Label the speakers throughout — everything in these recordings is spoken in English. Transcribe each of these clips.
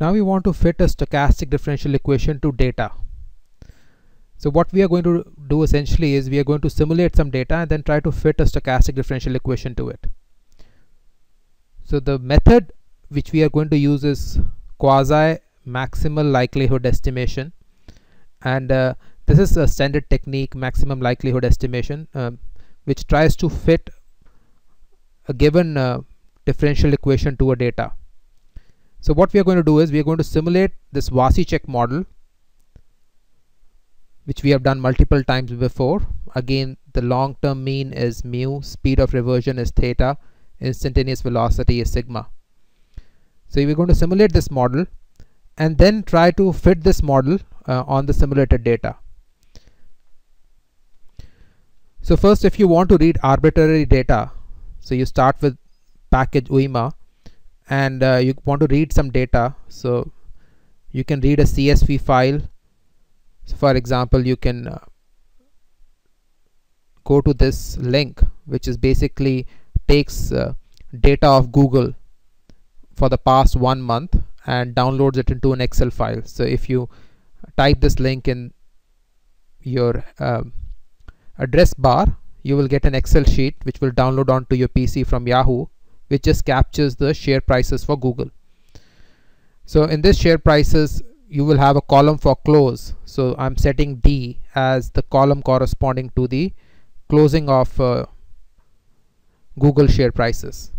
Speaker 1: Now we want to fit a stochastic differential equation to data. So what we are going to do essentially is we are going to simulate some data and then try to fit a stochastic differential equation to it. So the method which we are going to use is quasi maximal likelihood estimation and uh, this is a standard technique maximum likelihood estimation um, which tries to fit a given uh, differential equation to a data. So what we are going to do is we are going to simulate this Vasicek model which we have done multiple times before. Again the long-term mean is mu, speed of reversion is theta, instantaneous velocity is sigma. So we're going to simulate this model and then try to fit this model uh, on the simulated data. So first if you want to read arbitrary data, so you start with package yuima and uh, you want to read some data. So you can read a CSV file. So for example you can uh, go to this link which is basically takes uh, data of Google for the past one month and downloads it into an Excel file. So if you type this link in your uh, address bar you will get an Excel sheet which will download onto your PC from Yahoo which just captures the share prices for Google. So in this share prices you will have a column for close. So I'm setting D as the column corresponding to the closing of uh, Google share prices.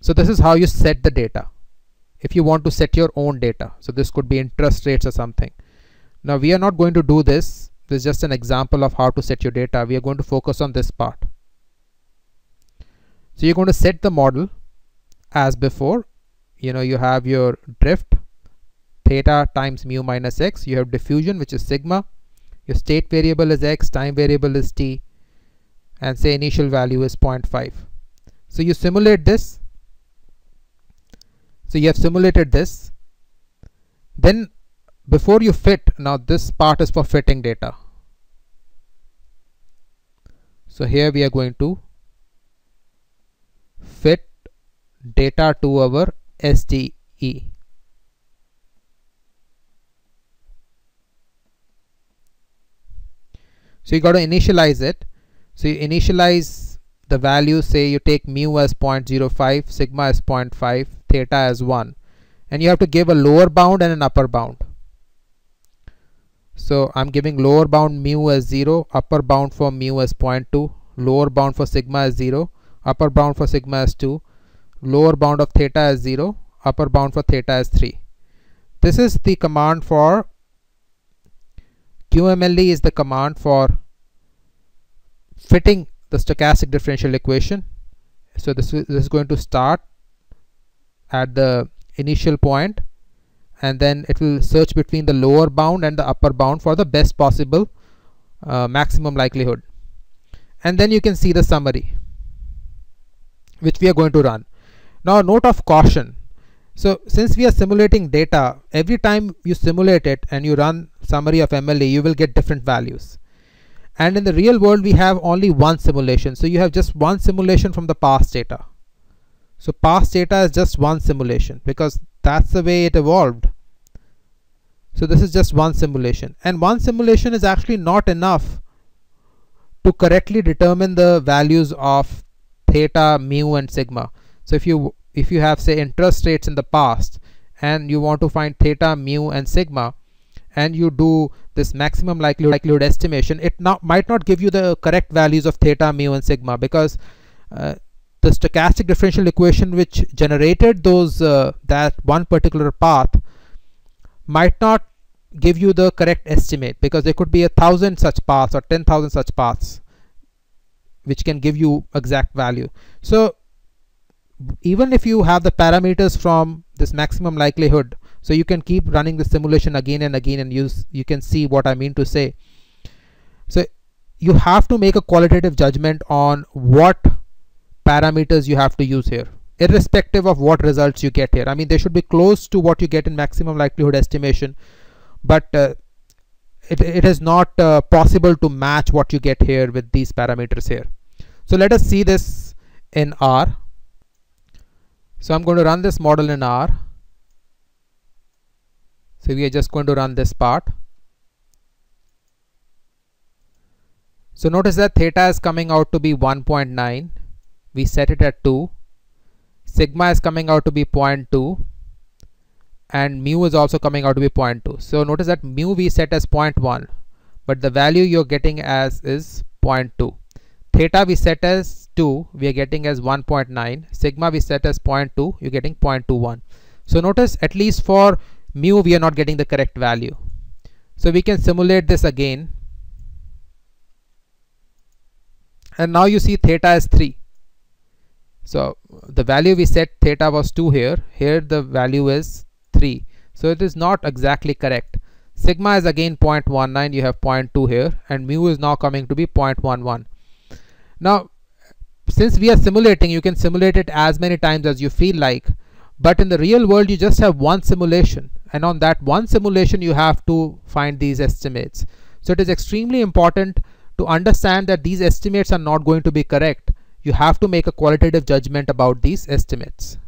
Speaker 1: So this is how you set the data. If you want to set your own data, so this could be interest rates or something. Now we are not going to do this. This is just an example of how to set your data. We are going to focus on this part. So you're going to set the model as before. You know, you have your drift theta times mu minus x. You have diffusion, which is sigma. Your state variable is x, time variable is t, and say initial value is 0.5. So you simulate this. So you have simulated this. Then before you fit, now this part is for fitting data. So here we are going to fit data to our SDE. So you got to initialize it. So you initialize the value, say you take mu as 0.05, sigma as 0.5, theta as 1. And you have to give a lower bound and an upper bound. So I'm giving lower bound mu as 0, upper bound for mu as 0.2, lower bound for sigma as 0, upper bound for sigma as 2 lower bound of theta is 0 upper bound for theta is 3 this is the command for QMLE is the command for fitting the stochastic differential equation. So this, this is going to start at the initial point and then it will search between the lower bound and the upper bound for the best possible uh, maximum likelihood. And then you can see the summary which we are going to run. Now note of caution. So since we are simulating data, every time you simulate it and you run summary of MLE, you will get different values. And in the real world, we have only one simulation. So you have just one simulation from the past data. So past data is just one simulation because that's the way it evolved. So this is just one simulation and one simulation is actually not enough to correctly determine the values of theta, mu and sigma. So if you if you have say interest rates in the past and you want to find theta, mu and sigma and you do this maximum likelihood, likelihood estimation, it not, might not give you the correct values of theta, mu and sigma because uh, the stochastic differential equation which generated those uh, that one particular path might not give you the correct estimate because there could be a thousand such paths or 10,000 such paths which can give you exact value. So even if you have the parameters from this maximum likelihood so you can keep running the simulation again and again and use you can see what I mean to say. So you have to make a qualitative judgment on what parameters you have to use here irrespective of what results you get here. I mean they should be close to what you get in maximum likelihood estimation but uh, it, it is not uh, possible to match what you get here with these parameters here. So let us see this in R so I'm going to run this model in R. So we are just going to run this part. So notice that theta is coming out to be 1.9 we set it at 2 sigma is coming out to be 0.2 and mu is also coming out to be 0.2 so notice that mu we set as 0.1 but the value you're getting as is 0.2 theta we set as 2 we are getting as 1.9 sigma we set as 0.2 you're getting 0.21 so notice at least for mu we are not getting the correct value. So we can simulate this again. And now you see theta is 3 so the value we set theta was 2 here. Here the value is 3 so it is not exactly correct. Sigma is again 0.19 you have 0.2 here and mu is now coming to be 0.11 now since we are simulating you can simulate it as many times as you feel like. But in the real world you just have one simulation. And on that one simulation you have to find these estimates. So it is extremely important to understand that these estimates are not going to be correct. You have to make a qualitative judgment about these estimates